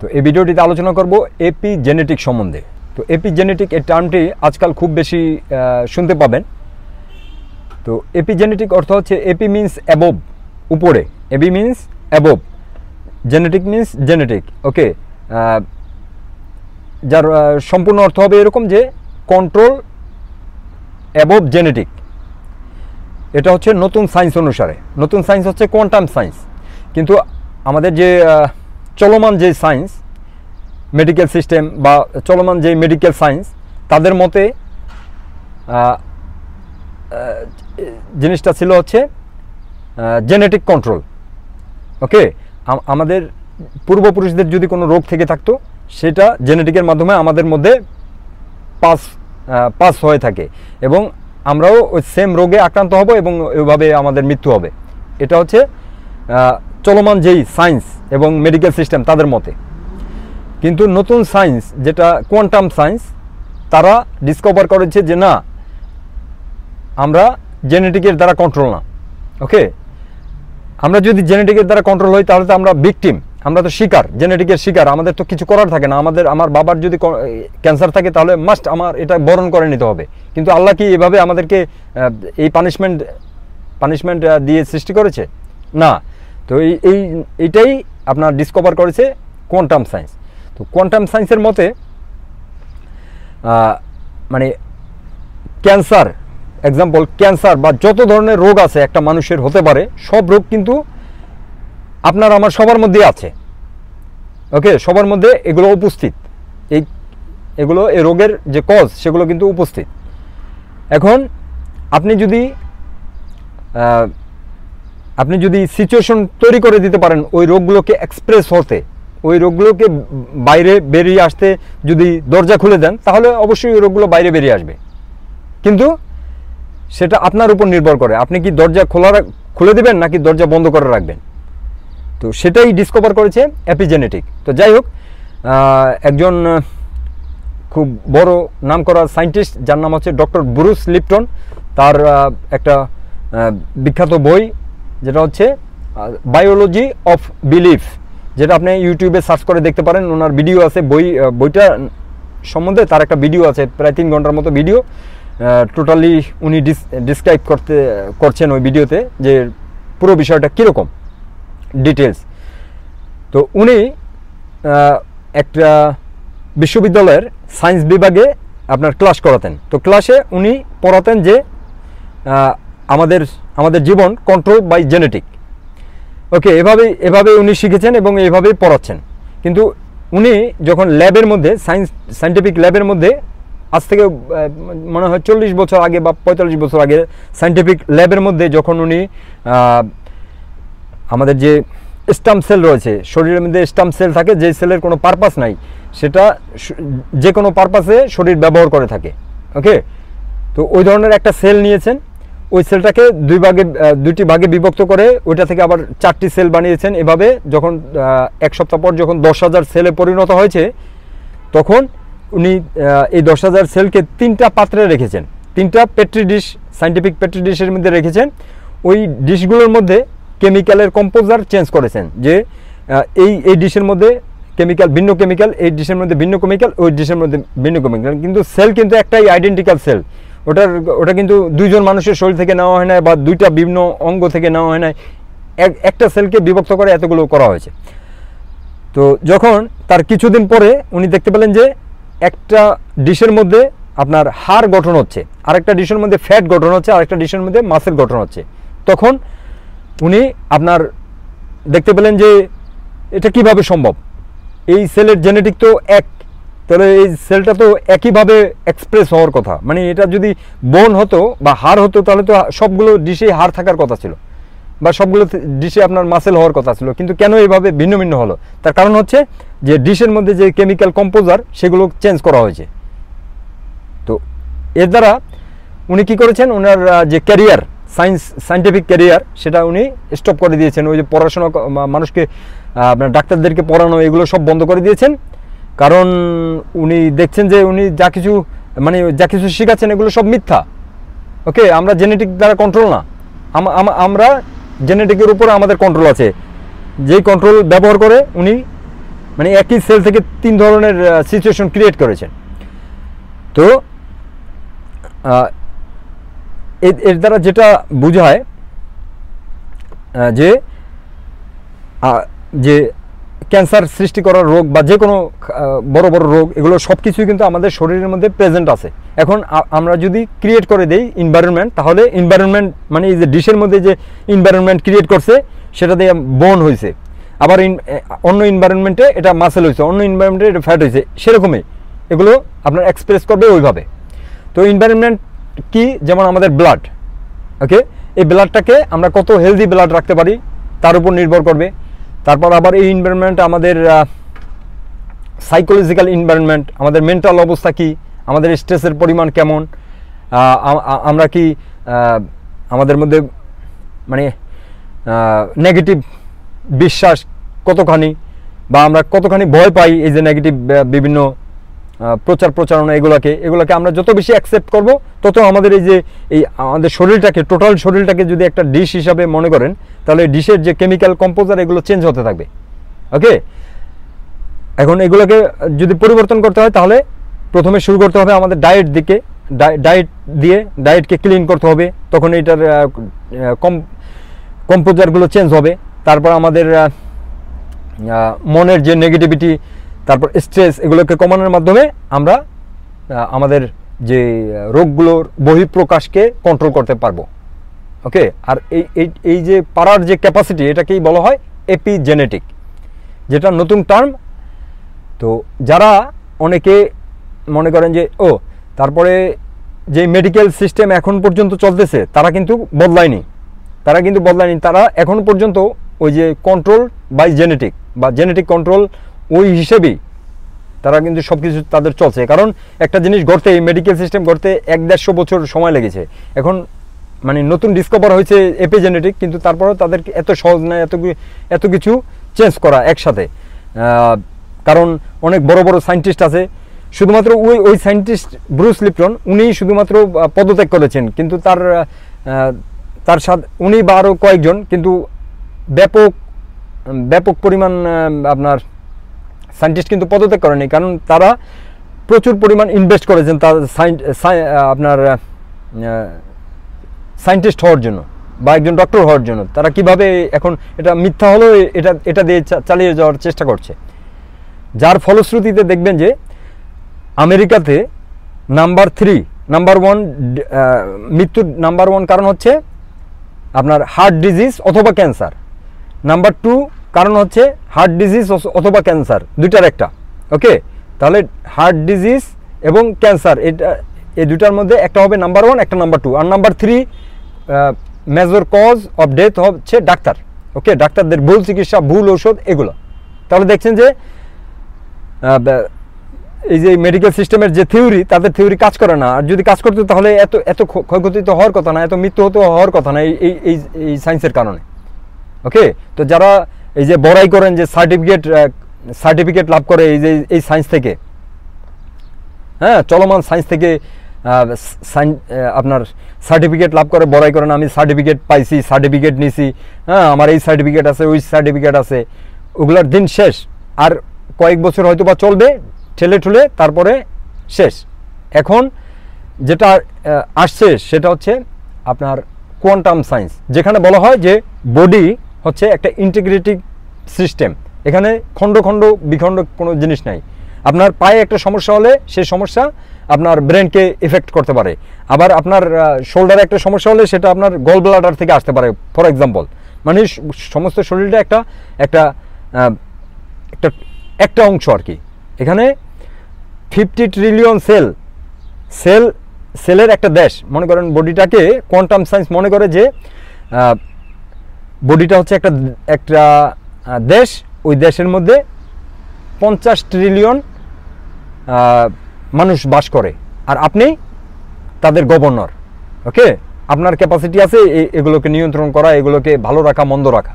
তো এই ভিডিওটিতে আলোচনা করব এপি জেনেটিক সম্বন্ধে। তো এপি জেনেটিক এই টার্মটি আজকাল খুব বেশি শুনতে পাবেন। তো এপি জেনেটিক অর্থ হচ্ছে এপি মিন্স অ্যাবোভ উপরে। Epi means above genetic means genetic okay যার সম্পূর্ণ অর্থ হবে এরকম যে কন্ট্রোল অ্যাবোভ জেনেটিক এটা হচ্ছে নতুন সায়েন্স অনুসারে। নতুন সায়েন্স হচ্ছে কোয়ান্টাম সায়েন্স কিন্তু আমাদের যে চলমান যে সায়েন্স মেডিকেল সিস্টেম বা চলমান যে মেডিকেল সায়েন্স তাদের মতে জিনিসটা ছিল হচ্ছে জেনেটিক কন্ট্রোল ওকে আমাদের পূর্বপুরুষদের যদি কোনো রোগ থেকে থাকতো, সেটা জেনেটিকের মাধ্যমে আমাদের মধ্যে পাস পাস হয়ে থাকে এবং আমরাও ওই সেম রোগে আক্রান্ত হব এবং ওইভাবে আমাদের মৃত্যু হবে। এটা হচ্ছে চলমান যেই সায়েন্স এবং মেডিকেল সিস্টেম তাদের মতে। কিন্তু নতুন সায়েন্স যেটা কোয়ান্টাম সায়েন্স তারা ডিসকভার করেছে যে না, আমরা জেনেটিকের দ্বারা কন্ট্রোল না ওকে আমরা যদি জেনেটিকের দ্বারা কন্ট্রোল হই, তাহলে তো আমরা ভিকটিম আমরা তো শিকার জেনেটিকের শিকার, আমাদের তো কিছু করার থাকে না, আমাদের, আমার বাবার যদি ক্যান্সার থাকে, তাহলে মাস্ট আমার এটা বরণ করে নিতে হবে। কিন্তু আল্লাহ কি এভাবে আমাদেরকে এই পানিশমেন্ট পানিশমেন্ট দিয়ে সৃষ্টি করেছে? না। তো এই, এইটাই আপনার ডিসকভার করেছে কোয়ান্টাম সায়েন্স তো কোয়ান্টাম সায়েন্সের মতে মানে ক্যান্সার এক্সাম্পল ক্যান্সার বা যত ধরনের রোগ আছে একটা মানুষের হতে পারে, সব রোগ কিন্তু আপনার আমার সবার মধ্যে আছে। ওকে সবার মধ্যে এগুলো উপস্থিত। এই, এগুলো, এই রোগের যে কজ সেগুলো কিন্তু উপস্থিত। এখন আপনি যদি আপনি যদি সিচুয়েশন তৈরি করে দিতে পারেন, ওই রোগগুলোকে এক্সপ্রেস হতে, ওই রোগগুলোকে বাইরে বেরিয়ে আসতে যদি দরজা খুলে দেন, তাহলে অবশ্যই ওই রোগগুলো বাইরে বেরিয়ে আসবে। কিন্তু সেটা আপনার উপর নির্ভর করে, আপনি কি দরজা খোলা খুলে দেবেন নাকি দরজা বন্ধ করে রাখবেন? তো সেটাই ডিসকভার করেছে অ্যাপিজেনেটিক তো যাই হোক একজন খুব বড় নাম করা সায়েন্টিস্ট যার নাম হচ্ছে ডক্টর ব্রুস লিপটন তার একটা বিখ্যাত বই যেটা হচ্ছে বায়োলজি অফ বিলিফ যেটা আপনি ইউটিউবে সার্চ করে দেখতে পারেন। ওনার ভিডিও আছে, বই বইটা সম্বন্ধে তার একটা ভিডিও আছে, প্রায় তিন ঘণ্টার মতো ভিডিও টোটালি উনি ডিসক্রাইব করতে, করছেন ওই ভিডিওতে যে পুরো বিষয়টা কীরকম ডিটেলস তো উনি একটা বিশ্ববিদ্যালয়ের সায়েন্স বিভাগে আপনার ক্লাস করাতেন। তো ক্লাসে উনি পড়াতেন যে আমাদের আমাদের জীবন কন্ট্রোল বাই জেনেটিক ওকে এভাবে এভাবে উনি শিখেছেন এবং এভাবেই পড়াচ্ছেন। কিন্তু উনি যখন ল্যাবের মধ্যে সায়েন্স সায়েন্টিফিক ল্যাবের মধ্যে, আজ থেকে মনে হয় চল্লিশ বছর আগে বা পঁয়তাল্লিশ বছর আগে সায়েন্টিফিক ল্যাবের মধ্যে যখন উনি আমাদের যে স্টাম সেল রয়েছে, শরীরের মধ্যে স্টাম সেল থাকে, যে সেলের কোনো পারপাস নাই, সেটা যে কোনো পারপাসে শরীর ব্যবহার করে থাকে। ওকে তো ওই ধরনের একটা সেল নিয়েছেন ওই সেলটাকে দুই ভাগে দুইটি ভাগে বিভক্ত করে ওইটা থেকে আবার চারটি সেল বানিয়েছেন। এভাবে যখন এক সপ্তাহ পর যখন দশ হাজার সেলে পরিণত হয়েছে, তখন উনি এই দশ হাজার সেলকে তিনটা পাত্রে রেখেছেন। তিনটা পেট্রি ডিশ, সাইন্টিফিক পেট্রি ডিশের মধ্যে রেখেছেন। ওই ডিশগুলোর মধ্যে কেমিক্যালের কম্পোজার চেঞ্জ করেছেন যে এই এই ডিশের মধ্যে কেমিক্যাল ভিন্ন কেমিক্যাল, এই ডিশের মধ্যে ভিন্ন কেমিক্যাল, ওই ডিশের মধ্যে ভিন্ন কেমিক্যাল। কিন্তু সেল কিন্তু একটাই আইডেন্টিক্যাল সেল। ওটার ওটা কিন্তু দুইজন মানুষের শরীর থেকে নেওয়া হয় না বা দুইটা বিভিন্ন অঙ্গ থেকে নেওয়া হয় না এক- একটা সেলকে বিভক্ত করে এতগুলো করা হয়েছে। তো যখন তার কিছুদিন পরে উনি দেখতে পেলেন যে একটা ডিশের মধ্যে আপনার হাড় গঠন হচ্ছে, আরেকটা ডিশের মধ্যে ফ্যাট গঠন হচ্ছে, আরেকটা ডিশের মধ্যে মাসেল গঠন হচ্ছে। তখন উনি আপনার দেখতে পেলেন যে এটা কীভাবে সম্ভব? এই সেলের জেনেটিক তো এক তাহলে এই সেলটা তো একইভাবে এক্সপ্রেস হওয়ার কথা। মানে এটা যদি বোন হতো বা হাড় হতো, তাহলে তো সবগুলো ডিশে হাড় থাকার কথা ছিল। বা সবগুলো ডিশে আপনার মাসেল হওয়ার কথা ছিল। কিন্তু কেন এইভাবে ভিন্ন ভিন্ন হলো? তার কারণ হচ্ছে যে ডিশের মধ্যে যে কেমিক্যাল কম্পোজার সেগুলো চেঞ্জ করা হয়েছে। তো এর দ্বারা উনি কি করেছেন? ওনার যে ক্যারিয়ার সায়েন্স সায়েন্টিফিক ক্যারিয়ার সেটা উনি স্টপ করে দিয়েছেন। ওই যে পড়াশোনা মানুষকে আপনার ডাক্তারদেরকে পড়ানো, এগুলো সব বন্ধ করে দিয়েছেন। কারণ উনি দেখছেন যে উনি যা কিছু মানে যা কিছু শিখাচ্ছেন এগুলো সব মিথ্যা। ওকে, আমরা জেনেটিক দ্বারা কন্ট্রোল না। আম- আম- আমরা জেনেটিকের উপরে আমাদের কন্ট্রোল আছে। যেই কন্ট্রোল ব্যবহার করে উনি মানে একই সেল থেকে তিন ধরনের সিচুয়েশন ক্রিয়েট করেছেন। তো এর দ্বারা যেটা বোঝায় যে যে ক্যান্সার সৃষ্টি করার রোগ বা যে কোনো বড় বড় রোগ, এগুলো সব কিছুই কিন্তু আমাদের শরীরের মধ্যে প্রেজেন্ট আছে। এখন আমরা যদি ক্রিয়েট করে দেই এনভায়রনমেন্ট তাহলে এনভায়রনমেন্ট মানে এই যে ডিশের মধ্যে যে এনভায়রনমেন্ট ক্রিয়েট করছে, সেটা দিয়ে বোন হয়েছে আবার অন্য এনভায়রনমেন্টে এটা মাসেল হয়েছে অন্য এনভায়রনমেন্টে এটা ফ্যাট হয়েছে সেরকমই। এগুলো আপনার এক্সপ্রেস করবে ওইভাবে। তো এনভায়রনমেন্ট কি? যেমন আমাদের ব্লাড ওকে এই ব্লাডটাকে আমরা কত হেলদি ব্লাড রাখতে পারি? তার উপর নির্ভর করবে। তারপর আবার এই এনভায়রনমেন্ট আমাদের সাইকোলজিক্যাল এনভায়রনমেন্ট আমাদের মেন্টাল অবস্থা কি, আমাদের স্ট্রেসের পরিমাণ কেমন আমরা কি আমাদের মধ্যে মানে নেগেটিভ বিশ্বাস কতখানি, বা আমরা কতখানি ভয় পাই এই যে নেগেটিভ বিভিন্ন প্রচার প্রচারণা এগুলোকে এগুলোকে আমরা যত বেশি অ্যাকসেপ্ট করব, তত আমাদের এই যে, এই আমাদের শরীরটাকে টোটাল শরীরটাকে যদি একটা ডিশ হিসাবে মনে করেন, তাহলে ডিশের যে কেমিক্যাল কম্পোজার এগুলো চেঞ্জ হতে থাকবে। ওকে এখন এগুলোকে যদি পরিবর্তন করতে হয়, তাহলে প্রথমে শুরু করতে হবে আমাদের ডায়েট দিকে। ডায়েট দিয়ে ডায়েটকে ক্লিন করতে হবে, তখন এটার কম কম্পোজারগুলো চেঞ্জ হবে। তারপর আমাদের মনের যে নেগেটিভিটি তারপর স্ট্রেস এগুলোকে কমানোর মাধ্যমে আমরা আমাদের যে রোগগুলোর বহিঃপ্রকাশকে কন্ট্রোল করতে পারব। ওকে আর এই এই যে পাড়ার যে ক্যাপাসিটি এটাকেই বলা হয় এপিজেনেটিক যেটা নতুন টার্ম তো যারা অনেকে মনে করেন যে, ও, তারপরে যে মেডিকেল সিস্টেম এখন পর্যন্ত চলতেছে, তারা কিন্তু বদলায়নি। তারা কিন্তু বদলায়নি, তারা এখন পর্যন্ত ওই যে কন্ট্রোল বাই জেনেটিক বা জেনেটিক কন্ট্রোল ওই হিসেবেই তারা কিন্তু সব কিছু তাদের চলছে। কারণ একটা জিনিস গড়তে, এই মেডিকেল সিস্টেম গড়তে এক দেড়শো বছর সময় লেগেছে। এখন মানে নতুন ডিসকভার হয়েছে এপিজেনেটিক কিন্তু তারপরেও তাদের এত সহজ নয় এত এত কিছু চেঞ্জ করা একসাথে। কারণ অনেক বড় বড় সায়েন্টিস্ট আছে। শুধুমাত্র ওই ওই সায়েন্টিস্ট ব্রুস লিপটন উনিই শুধুমাত্র পদত্যাগ করেছেন। কিন্তু তার তার সাথে উনি বা আরও কয়েকজন, কিন্তু ব্যাপক ব্যাপক পরিমাণ আপনার সায়েন্টিস্ট কিন্তু পদত্যাগ করেনি, কারণ তারা প্রচুর পরিমাণ ইনভেস্ট করেছেন তার আপনার সায়েন্টিস্ট হওয়ার জন্য বা একজন ডক্টর হওয়ার জন্য। তারা কীভাবে এখন এটা মিথ্যা হলেও এটা এটা দিয়ে চালিয়ে যাওয়ার চেষ্টা করছে। যার ফলশ্রুতিতে দেখবেন যে আমেরিকাতে নাম্বার থ্রি নাম্বার ওয়ান মৃত্যুর নাম্বার ওয়ান কারণ হচ্ছে আপনার হার্ট ডিজিজ অথবা ক্যান্সার নাম্বার টু কারণ হচ্ছে হার্ট ডিজিজ অথবা ক্যান্সার দুইটার একটা ওকে তাহলে হার্ট ডিজিজ এবং ক্যান্সার এটা এই দুটার মধ্যে একটা হবে নাম্বার ওয়ান একটা number two R number three major cause of death হচ্ছে ডাক্তার ওকে ডাক্তারদের ভুল চিকিৎসা, ভুল ঔষধ, এগুলো। তাহলে দেখছেন যে এই যে মেডিকেল সিস্টেমের যে থিওরি তাদের থিওরি কাজ করে না। আর যদি কাজ করতো, তাহলে এত এত ক্ষ- ক্ষয়ক্ষতি তো হওয়ার কথা না, এত মৃত্যু হতো হওয়ার কথা না, এই এই সায়েন্সের কারণে ওকে তো যারা এই যে বড়াই করেন যে সার্টিফিকেট সার্টিফিকেট লাভ করে এই যে, এই সায়েন্স থেকে। হ্যাঁ চলমান সায়েন্স থেকে আপনার সার্টিফিকেট লাভ করে, বড়াই করেন, আমি সার্টিফিকেট পাইছি সার্টিফিকেট নিছি। হ্যাঁ আমার এই সার্টিফিকেট আছে, ওই সার্টিফিকেট আছে। ওগুলোর দিন শেষ। আর কয়েক বছর হয়তো বা চলবে, ঠেলে ঠুলে, তারপরে শেষ। এখন যেটা আসছে, সেটা হচ্ছে আপনার কোয়ান্টাম সায়েন্স যেখানে বলা হয় যে বডি হচ্ছে একটা ইন্টিগ্রেটিভ সিস্টেম এখানে খণ্ড খণ্ড, বিখণ্ড কোনো জিনিস নাই। আপনার পায়ে একটা সমস্যা হলে সেই সমস্যা আপনার ব্রেনকে এফেক্ট করতে পারে। আবার আপনার শোল্ডারে একটা সমস্যা হলে সেটা আপনার গল ব্লাডার থেকে আসতে পারে ফর এক্সাম্পল মানে সমস্ত শরীরটা একটা একটা একটা একটা অংশ আর কি। এখানে ফিফটি ট্রিলিয়ন সেল সেল সেলের একটা দেশ। মনে করেন বডিটাকে কোয়ান্টাম সায়েন্স মনে করে যে বডিটা হচ্ছে একটা একটা দেশ। ওই দেশের মধ্যে পঞ্চাশ ট্রিলিয়ন মানুষ বাস করে। আর আপনি তাদের গভর্নর ওকে? আপনার ক্যাপাসিটি আছে এগুলোকে নিয়ন্ত্রণ করা, এগুলোকে ভালো রাখা, মন্দ রাখা।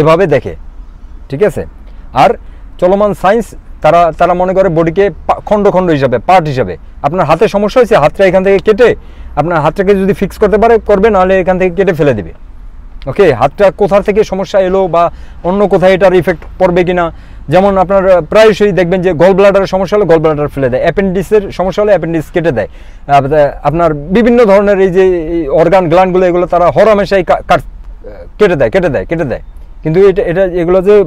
এভাবে দেখে, ঠিক আছে? আর চলমান সায়েন্স তারা তারা মনে করে বডিকে খণ্ড খণ্ড হিসাবে পার্ট হিসাবে। আপনার হাতে সমস্যা হয়েছে, হাতটা এখান থেকে কেটে, আপনার হাতটাকে যদি ফিক্স করতে পারে, করবে, নাহলে এখান থেকে কেটে ফেলে দিবে। ওকে হাতটা কোথা থেকে সমস্যা এলো বা অন্য কোথায় এটার ইফেক্ট পড়বে কিনা? যেমন আপনার প্রায়শই দেখবেন যে গল ব্লাডারের সমস্যা হলে গল ব্লাডার ফেলে দেয়। অ্যাপেন্ডিসের সমস্যা হলে অ্যাপেন্ডিক্স কেটে দেয়। আপনার বিভিন্ন ধরনের এই যে অর্গান গ্ল্যান্ডগুলো এগুলো তারা হরহামেশাই কা- কাট কেটে দেয় কেটে দেয় কেটে দেয়। কিন্তু এটা এটা, এগুলো যে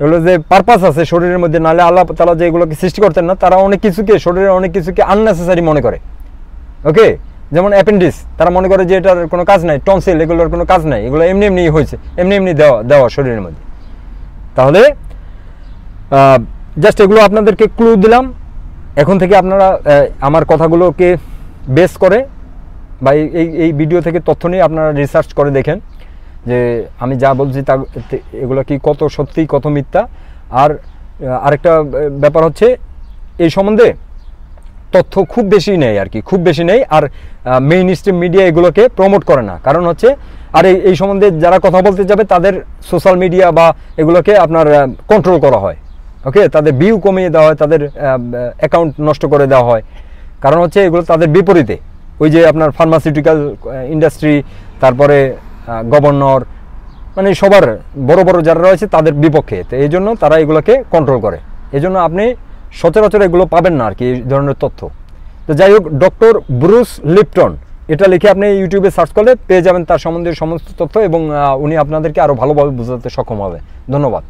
এগুলো যে পারপাস আছে শরীরের মধ্যে, নালে আল্লাহ তালা যে এগুলোকে সৃষ্টি করতেন না, তারা অনেক কিছুকে, শরীরের অনেক কিছুকে আননেসেসারি মনে করে। ওকে যেমন অ্যাপেন্ডিক্স, তারা মনে করে যে এটার কোনো কাজ নাই টনসিল এগুলোর কোনো কাজ নাই, এগুলো এমনি এমনি হয়েছে, এমনি এমনি দেওয়া দেওয়া শরীরের মধ্যে। তাহলে জাস্ট এগুলো আপনাদেরকে ক্লু দিলাম। এখন থেকে আপনারা আমার কথাগুলোকে বেস করে বা এই- এই ভিডিও থেকে তথ্য নিয়ে আপনারা রিসার্চ করে দেখেন যে আমি যা বলছি তা এগুলো কি কত সত্যি, কত মিথ্যা। আর আরেকটা ব্যাপার হচ্ছে, এই সম্বন্ধে তথ্য খুব বেশি নেই আর কি, খুব বেশি নেই। আর মেইন স্ট্রিম মিডিয়া এগুলোকে প্রমোট করে না। কারণ হচ্ছে, আর এই এই সম্বন্ধে যারা কথা বলতে যাবে, তাদের সোশ্যাল মিডিয়া বা এগুলোকে আপনার কন্ট্রোল করা হয়। ওকে তাদের ভিউ কমিয়ে দেওয়া হয়, তাদের অ্যাকাউন্ট নষ্ট করে দেওয়া হয়। কারণ হচ্ছে, এগুলো তাদের বিপরীতে। ওই যে আপনার ফার্মাসিউটিক্যাল ইন্ডাস্ট্রি তারপরে গভর্নর মানে সবার বড় বড় যারা রয়েছে, তাদের বিপক্ষে। তো এই জন্য তারা এগুলোকে কন্ট্রোল করে। এই জন্য আপনি সচরাচর এগুলো পাবেন না আর কি, এই ধরনের তথ্য। তো যাই হোক, ডক্টর ব্রুস লিপটন, এটা লিখে আপনি ইউটিউবে সার্চ করলে পেয়ে যাবেন তার সম্বন্ধে সমস্ত তথ্য এবং উনি আপনাদেরকে আরও ভালোভাবে বোঝাতে সক্ষম হবে। ধন্যবাদ।